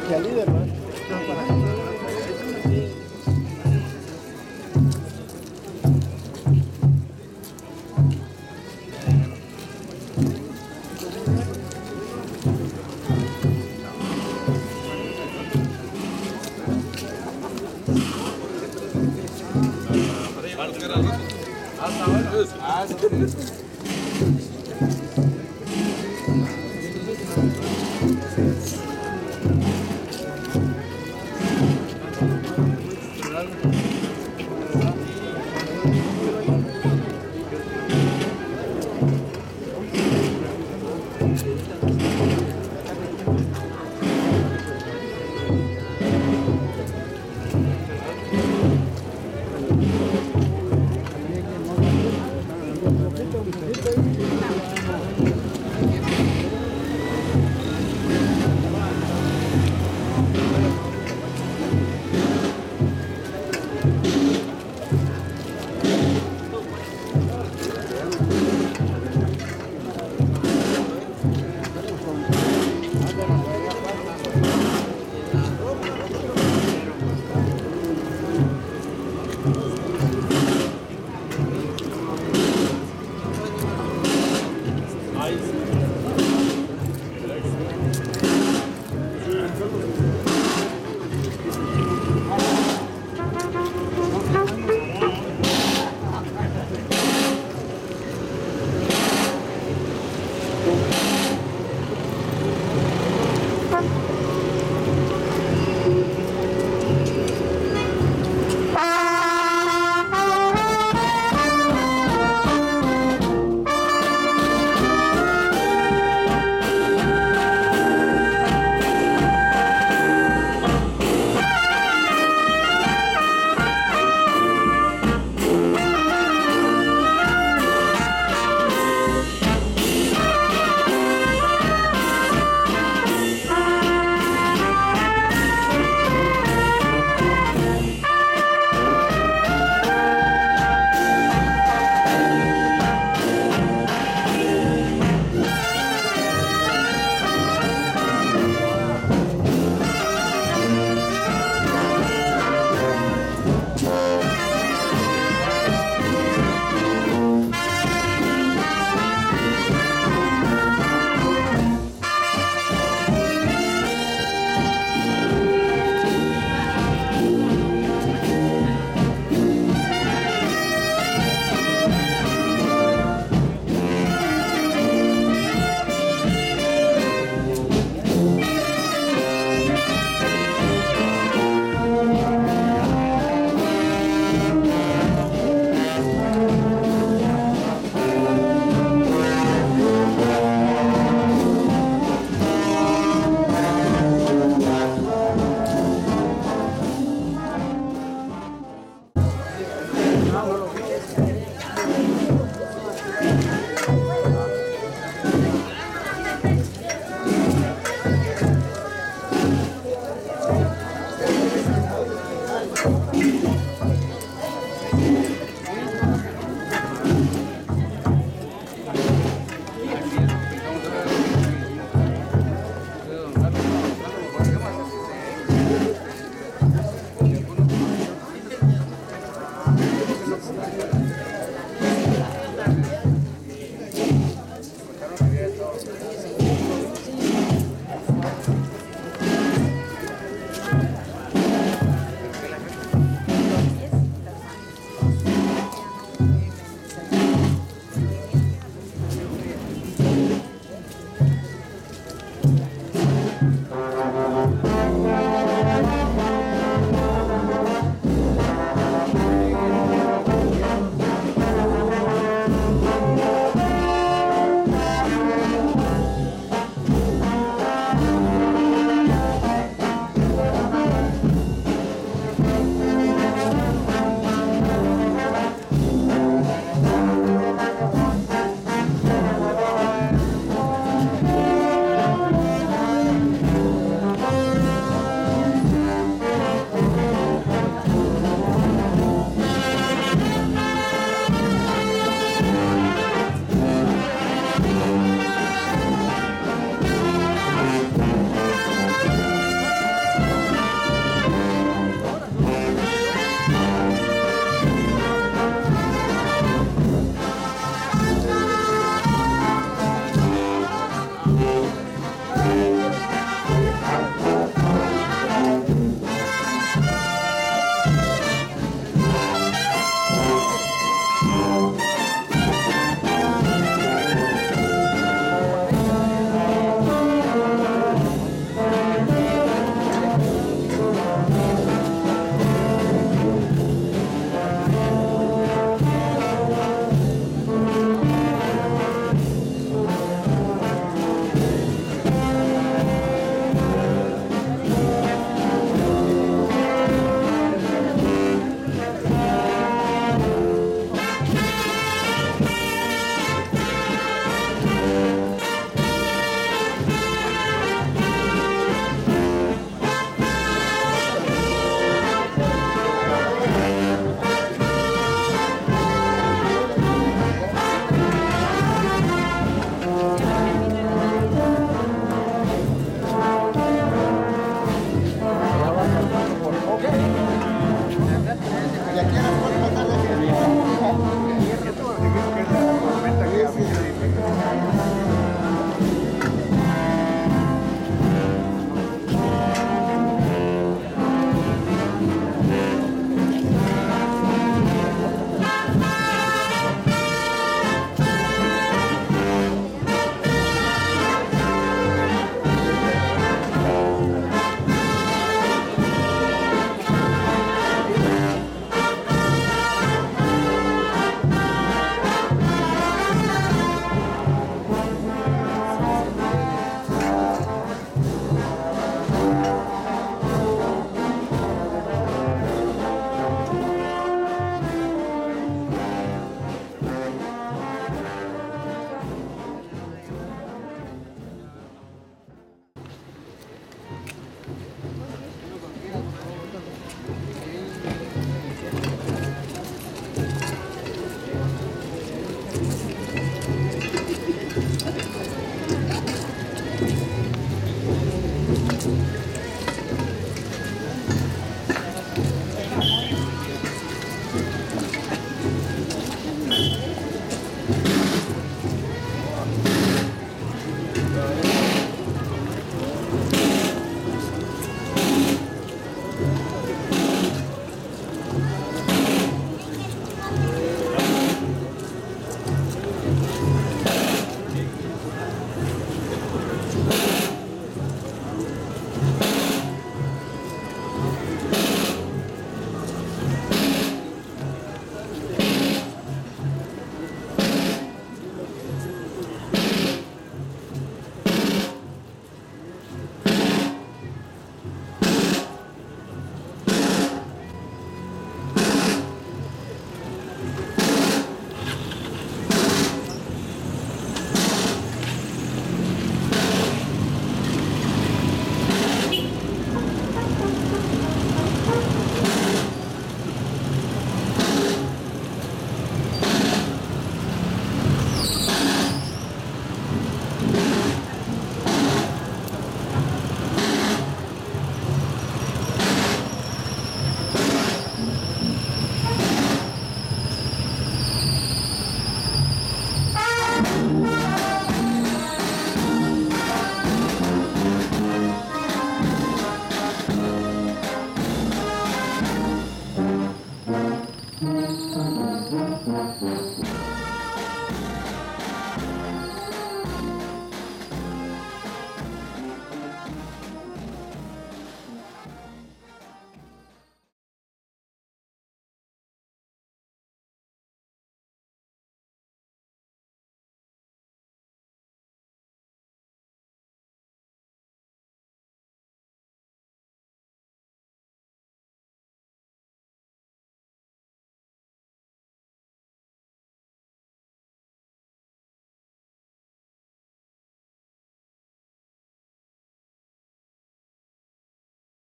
que a Liderman